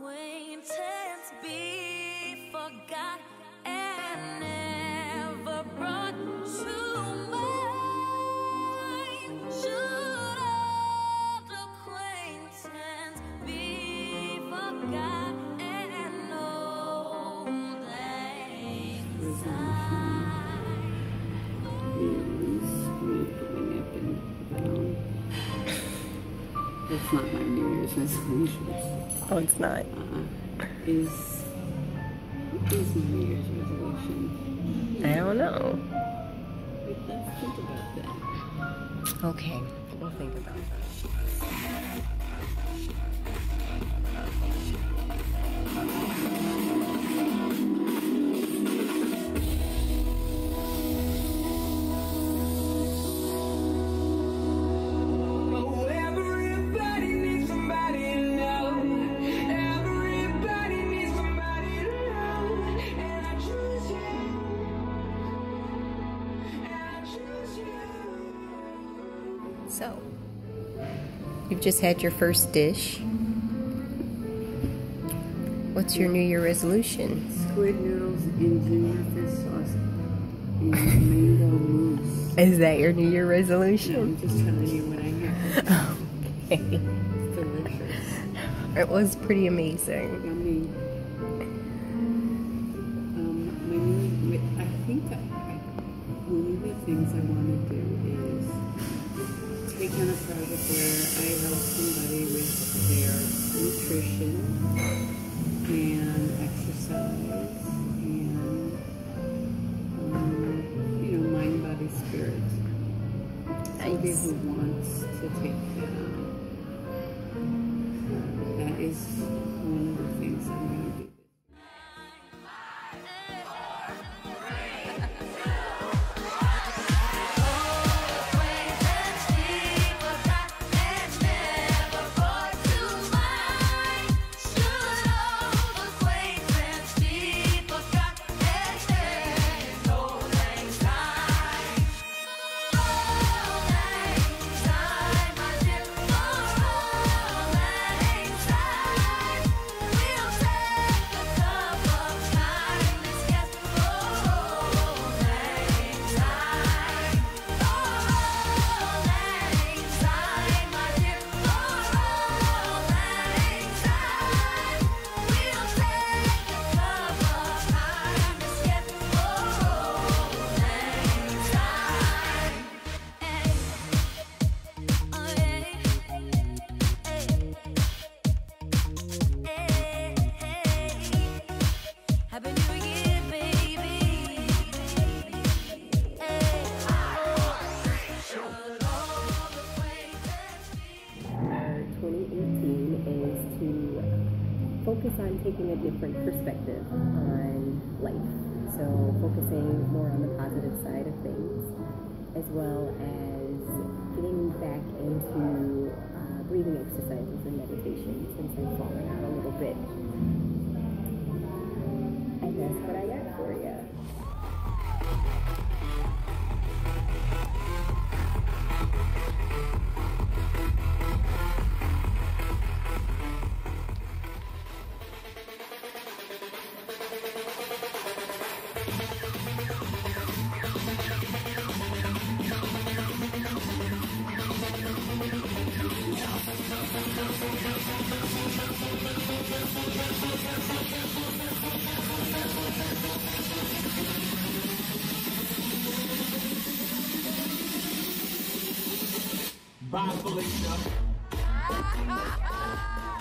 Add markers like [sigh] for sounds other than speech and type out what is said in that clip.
acquaintance be forgot and never brought to mind? Should old acquaintance be forgot and old down. That's not my New Oh, it's not. Uh, is what is my New Year's resolution? I don't know. Let's think about that. Okay, we'll think about that. So, you've just had your first dish. What's your New Year resolution? Squid noodles in ginger fish sauce and mango mousse. Is that your New Year No, resolution? I'm just telling you what I. Okay. It's delicious. It was pretty amazing. Yummy. Um, my new, I think I, one of the things I want to do on a project where I help somebody with their nutrition and exercise and, um, you know, mind, body, spirit. Somebody who wants to take that on. That is one of the things I'm on taking a different perspective on life. So, focusing more on the positive side of things, as well as Bye, Felicia. [laughs]